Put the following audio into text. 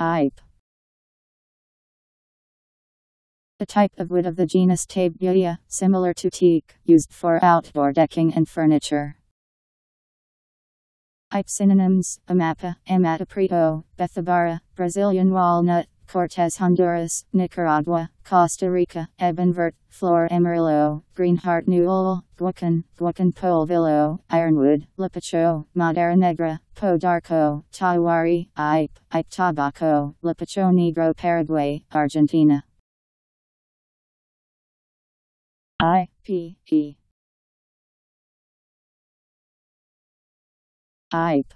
Ipe. A type of wood of the genus Tabebuia, similar to teak, used for outdoor decking and furniture. Ipe synonyms, Amapa, Amata Prieto, Bethabara, Brazilian walnut, Cortez Honduras, Nicaragua, Costa Rica, Ebene Vert, Flor Amarillo, Greenheart Newell, Guayacan, Guayacan Polvillo, Ironwood, Lapacho, Madera Negra, Podarco, Tahuari, Ipe, Ipe Tabaco, Lapacho Negro Paraguay, Argentina. I P E Ipe